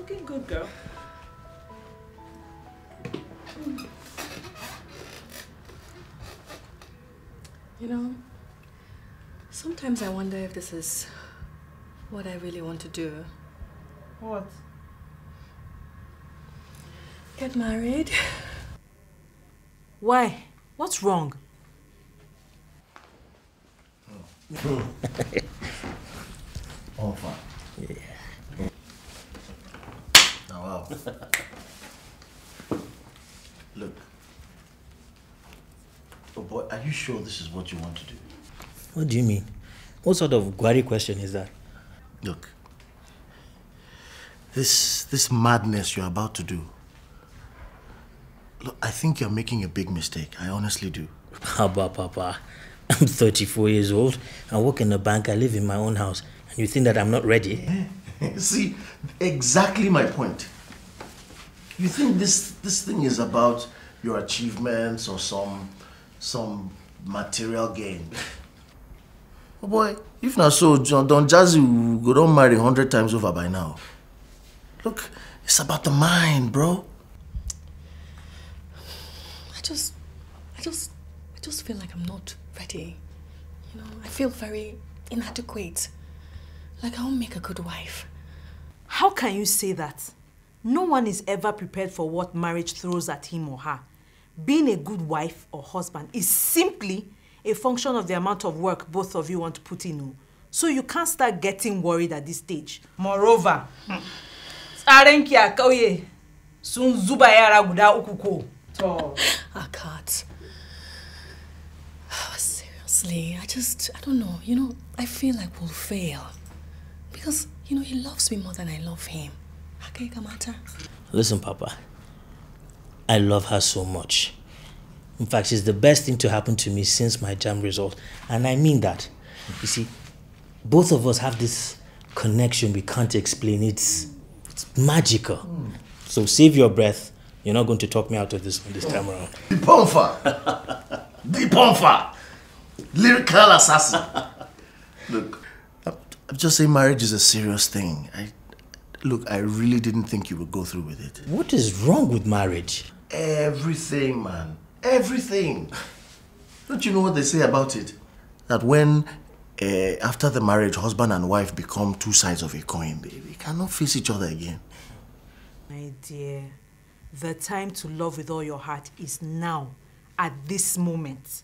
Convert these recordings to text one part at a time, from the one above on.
Looking good, girl. You know, sometimes I wonder if this is what I really want to do. What? Get married. Why? What's wrong? Oh. All oh, fine. Yeah. Wow. Look. Oh boy, are you sure this is what you want to do? What do you mean? What sort of guari question is that? Look. This this madness you're about to do. Look, I think you're making a big mistake. I honestly do. About Papa? I'm 34 years old. I work in a bank. I live in my own house. And you think that I'm not ready? Eh. See, exactly my point. You think this this thing is about your achievements or some some material gain? Oh boy, if not so, John Don Jazzy go don't marry hundred times over by now. Look, it's about the mind, bro. I just, I just, I just feel like I'm not ready. You know, I feel very inadequate. Like I won't make a good wife. How can you say that? No one is ever prepared for what marriage throws at him or her. Being a good wife or husband is simply a function of the amount of work both of you want to put in. oh. So you can't start getting worried at this stage. Moreover, tsarinki a ƙauye sun zuba yara guda uku ko. To, I can't. Seriously, I just, I don't know. You know, I feel like we'll fail. Because, you know, he loves me more than I love him. Okay, Kamata? Listen, Papa. I love her so much. In fact, she's the best thing to happen to me since my JAMB result. And I mean that. You see, both of us have this connection we can't explain. It's, it's magical. So save your breath. You're not going to talk me out of this one this time around. The Ponfa! the Ponfa! Lyrical assassin! Look, I'm, I'm just saying marriage is a serious thing. I, look, I really didn't think you would go through with it. What is wrong with marriage? Everything, man. Everything. Don't you know what they say about it? That when, uh, after the marriage, husband and wife become two sides of a coin, baby, cannot face each other again. My dear, the time to love with all your heart is now, at this moment.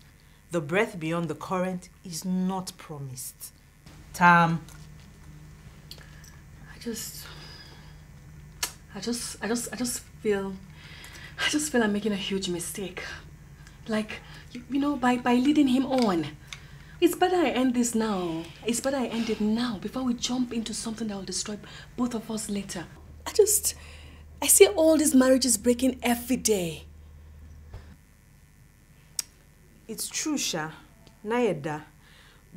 The breath beyond the current is not promised. Tam, I just, I just, I just, I just feel, I just feel I'm making a huge mistake. Like, you, you know, by, by leading him on. It's better I end this now. It's better I end it now before we jump into something that will destroy both of us later. I just, I see all these marriages breaking every day. It's true, Sha. Nayeda.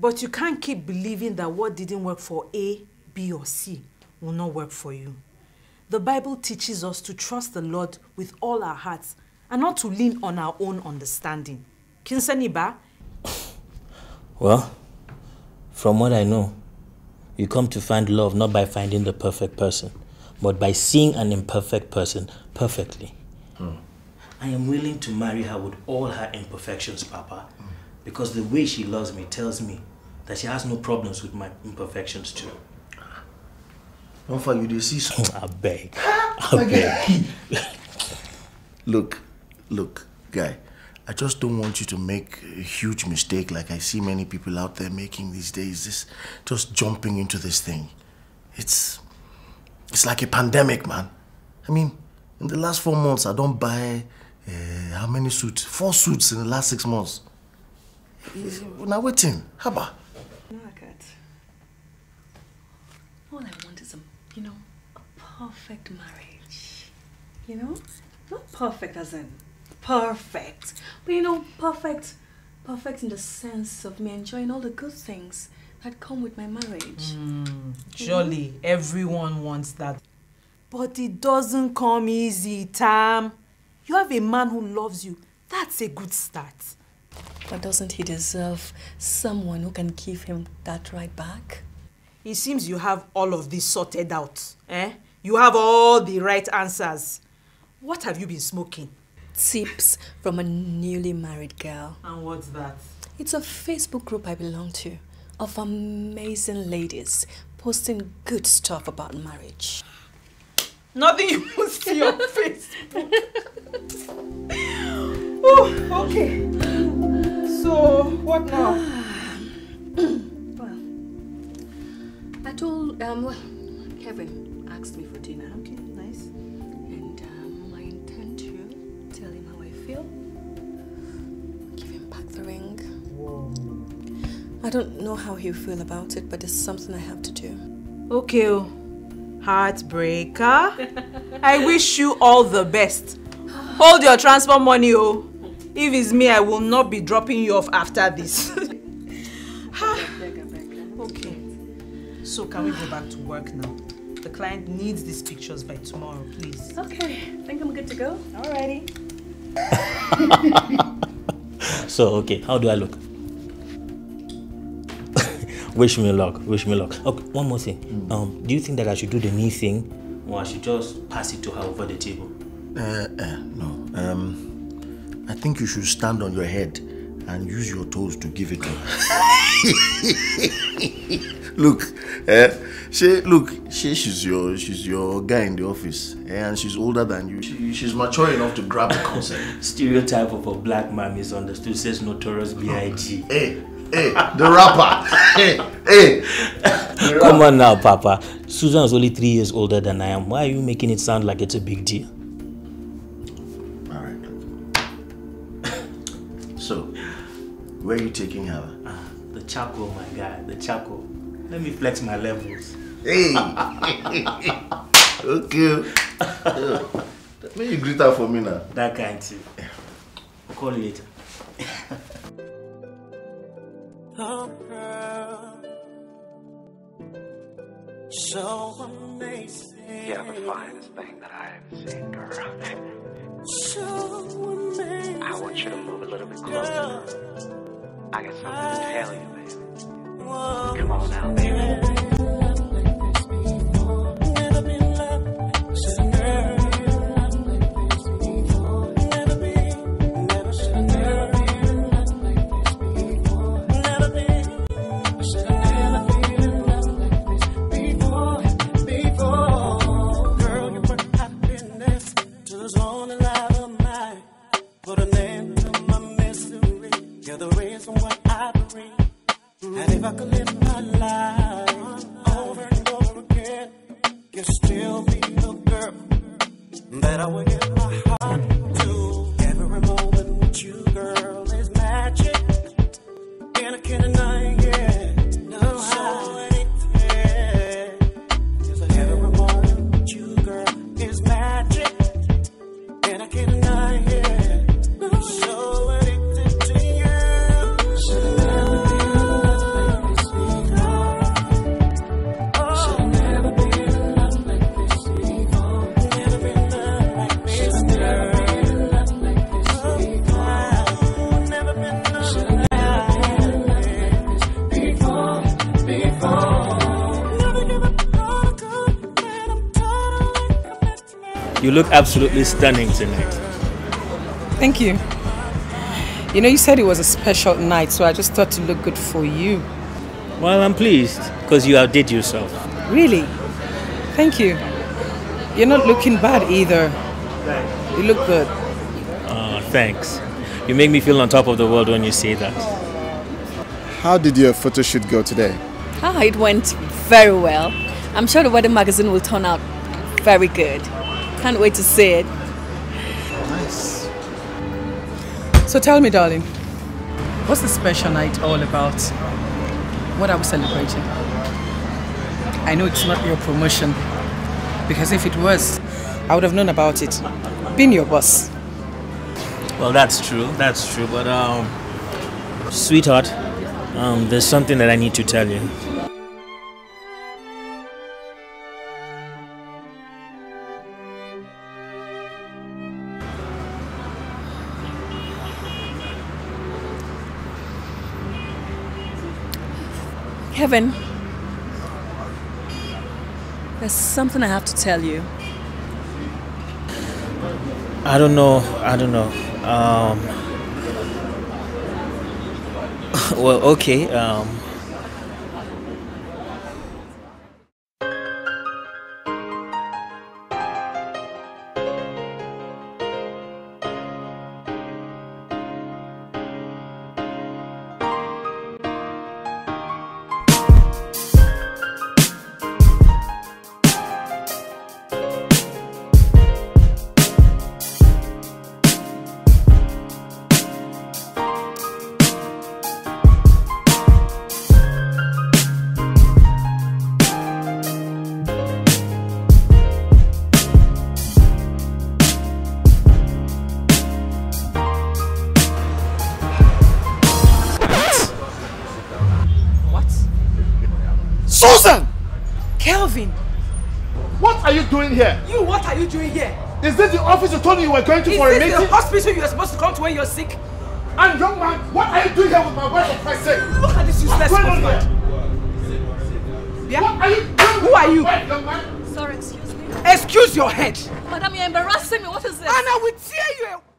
But you can't keep believing that what didn't work for A, B, or C will not work for you. The Bible teaches us to trust the Lord with all our hearts and not to lean on our own understanding. Kinsaniba, Well, from what I know, you come to find love not by finding the perfect person, but by seeing an imperfect person perfectly. Hmm. I am willing to marry her with all her imperfections, Papa, hmm. Because the way she loves me tells me that she has no problems with my imperfections too. Ponfa, you dey see so. I beg. I beg. Look, look, guy, I just don't want you to make a huge mistake like I see many people out there making these days. This just jumping into this thing. It's it's like a pandemic, man. I mean, in the last four months, I don't buy uh, how many suits? Four suits in the last six months. Now waiting, haba. No, I can't. All I want is a, you know, a perfect marriage. You know? Not perfect as in perfect, but you know, perfect, perfect in the sense of me enjoying all the good things that come with my marriage. Hmm, surely everyone wants that. but it doesn't come easy, Tam. You have a man who loves you. That's a good start. But doesn't he deserve someone who can give him that right back? It seems you have all of this sorted out. Eh? You have all the right answers. What have you been smoking? Tips from a newly married girl. And what's that? It's a Facebook group I belong to of amazing ladies posting good stuff about marriage. Nothing you will see on Facebook. oh, okay. So, what now? Well, I told um well, Kevin asked me for dinner. Okay, nice. And um, I intend to tell him how I feel. Give him back the ring. Whoa. I don't know how he'll feel about it, but it's something I have to do. Okay, oh. heartbreaker. I wish you all the best. Hold your transport money, oh. If it's me, I will not be dropping you off after this. okay. So can we go back to work now? The client needs these pictures by tomorrow, please. Okay, think I'm good to go. Alrighty. So, okay, how do I look? wish me luck, wish me luck. Okay, one more thing. Um, do you think that I should do the knee thing or I should just pass it to her over the table? Uh, uh, no. Um, I think you should stand on your head and use your toes to give it to her. look, uh, she look, she, she's your she's your guy in the office, eh, and she's older than you. She, she's mature enough to grab the concept. Stereotype of a black man misunderstood says notorious B.I.G. hey, hey, the rapper. hey, hey. the Come on now, Papa. Susan is only three years older than I am. Why are you making it sound like it's a big deal? Where are you taking her? Ah, the charcoal, my guy, the charcoal. Let me flex my levels. Hey. okay. Yeah. May you greet her for me now. That kind thing. I'll call you later. So amazing. You're the finest thing that I have seen, girl. So amazing. I want you to move a little bit closer. I got something to tell you, baby. Come on now, baby. You look absolutely stunning tonight. Thank you. You know, you said it was a special night, so I just thought to look good for you. Well, I'm pleased because you outdid yourself. Really? Thank you. You're not looking bad either. You look good. Oh, thanks. You make me feel on top of the world when you say that. How did your photo shoot go today? Ah, it went very well. I'm sure the wedding magazine will turn out very good. Can't wait to see it. Nice. So tell me, darling, what's the special night all about? What are we celebrating? I know it's not your promotion, because if it was, I would have known about it. Being your boss. Well, that's true. That's true. But, um, sweetheart, um, there's something that I need to tell you. Kevin, There's something I have to tell you. I don't know. I don't know. Um. well, okay. Um. Doing here? you what are you doing here? Is this the office you told me you were going to Is for a this the meeting? hospital you are supposed to come to when you're sick? And young man, what are you doing here with my wife for Christ's sake? Look at this useless husband. here? Yeah? What are you doing Who are you? Wait, young man. Sorry, excuse me. Excuse your head. Madam, you're embarrassing me. What is this? And I will tear you